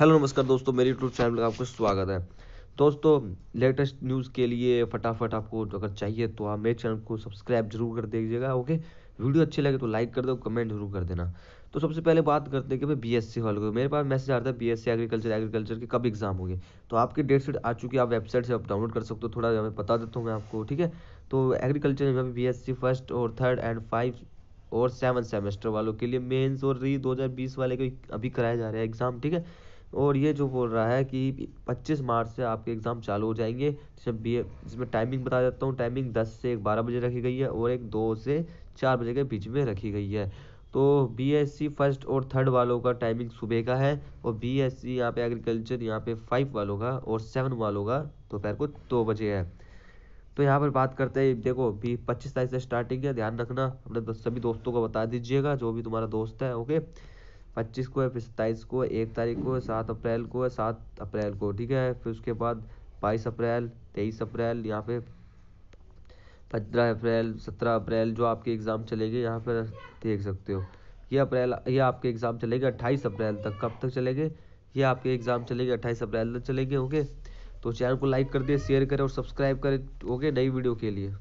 Hello नमस्कार दोस्तों, मेरे यूट्यूब चैनल में आपका स्वागत है। दोस्तों लेटेस्ट न्यूज़ के लिए फटाफट आपको अगर चाहिए तो आप मेरे चैनल को सब्सक्राइब ज़रूर कर दीजिएगा ओके वीडियो अच्छी लगे तो लाइक कर दो कमेंट ज़रूर कर देना। तो सबसे पहले बात करते हैं कि भाई बी एस सी वालों को मेरे पास मैसेज आता है B S C agriculture agriculture के कब एग्ज़ाम होगी। तो आपकी डेट शीट आ चुकी है, आप वेबसाइट से आप डाउनलोड कर सकते हो, थोड़ा मैं बता देता हूँ मैं आपको, ठीक है? तो एग्रीकल्चर में बी एस सी फ़र्स्ट और थर्ड एंड फाइव और सेवन सेमेस्टर वालों के लिए मेंस और री 2020 वाले को अभी कराया जा रहा है एग्ज़ाम ठीक है? और ये जो बोल रहा है कि 25 मार्च से आपके एग्ज़ाम चालू हो जाएँगे जिसमें बी जिसमें टाइमिंग बता देता हूँ टाइमिंग 10 से एक बारह बजे रखी गई है और एक दो से चार बजे के बीच में रखी गई है। तो बी एस सी फ़र्स्ट और थर्ड वालों का टाइमिंग सुबह का है और बी एस सी यहाँ पे एग्रीकल्चर यहाँ पे फाइव वालों का और सेवन वालों का दोपहर को दो बजे है। तो यहाँ पर बात करते हैं, देखो भी पच्चीस तारीख से स्टार्टिंग है, ध्यान रखना, अपने सभी दोस्तों को बता दीजिएगा, जो भी तुम्हारा दोस्त है ओके पच्चीस को है फिर सत्ताईस को, एक तारीख को है सात अप्रैल को है सात अप्रैल को, ठीक है? फिर उसके बाद बाईस अप्रैल, तेईस अप्रैल यहाँ पे पंद्रह अप्रैल, सत्रह अप्रैल जो आपके एग्ज़ाम चलेंगे, यहाँ पर देख सकते हो। ये अप्रैल, ये आपके एग्ज़ाम चलेंगे अट्ठाईस अप्रैल तक। कब तक चलेंगे? ये आपके एग्ज़ाम चलेंगे अट्ठाईस अप्रैल तक चलेंगे, ओके? तो चैनल को लाइक कर दिए शेयर करें और सब्सक्राइब करें, ओके? नई वीडियो के लिए।